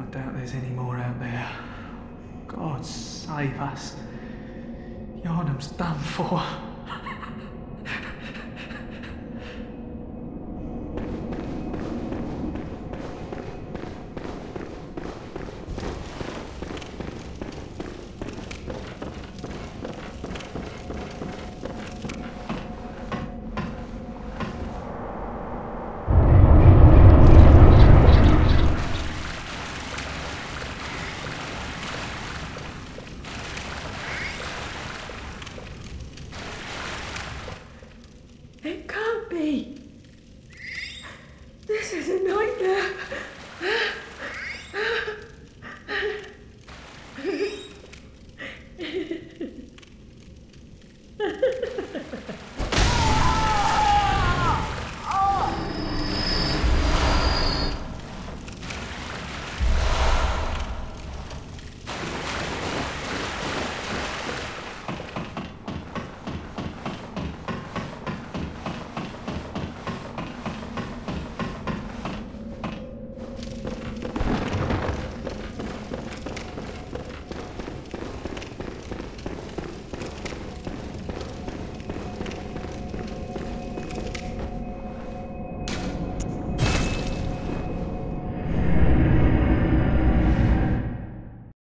I doubt there's any more out there. God save us. Yarnum's done for.